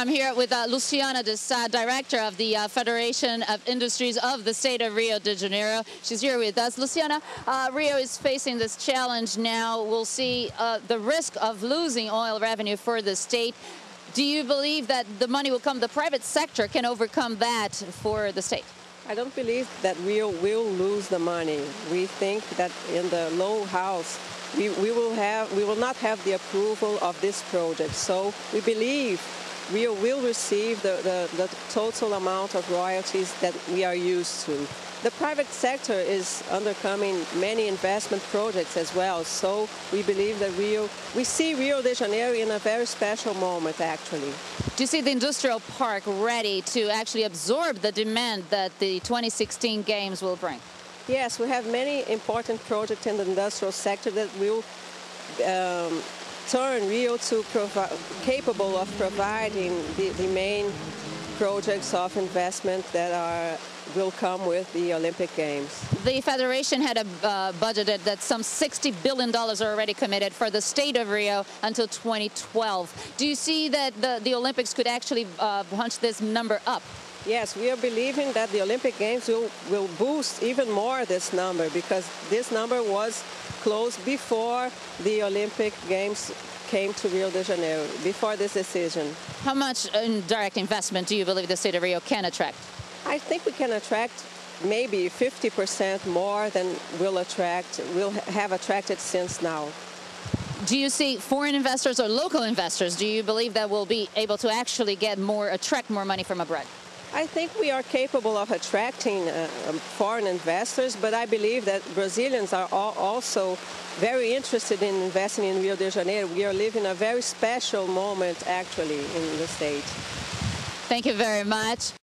I'm here with uh, Luciana de Sá, director of the uh, Federation of Industries of the state of Rio de Janeiro. She's here with us. Luciana, uh, Rio is facing this challenge now. We'll see uh, the risk of losing oil revenue for the state. Do you believe that the money will come, the private sector can overcome that for the state? I don't believe that Rio will lose the money. We think that in the low house, we, we will have we will not have the approval of this project. So we believe Rio will receive the, the, the total amount of royalties that we are used to. The private sector is undercoming many investment projects as well, so we believe that Rio, we see Rio de Janeiro in a very special moment actually. Do you see the industrial park ready to actually absorb the demand that the 2016 games will bring? Yes, we have many important projects in the industrial sector that will um, turn Rio to capable of providing the, the, main projects of investment that are will come with the Olympic Games. The federation had a uh, budgeted that some $60 billion are already committed for the state of Rio until 2012. Do you see that the, the Olympics could actually uh, punch this number up? Yes, we are believing that the Olympic Games will, will boost even more this number because this number was closed before the Olympic Games came to Rio de Janeiro, before this decision. How much direct investment do you believe the state of Rio can attract? I think we can attract maybe 50% more than we'll attract, we'll have attracted since now. Do you see foreign investors or local investors? Do you believe that we'll be able to actually get more, attract more money from abroad? I think we are capable of attracting uh, um, foreign investors, but I believe that Brazilians are also very interested in investing in Rio de Janeiro. We are living a very special moment, actually, in the state. Thank you very much.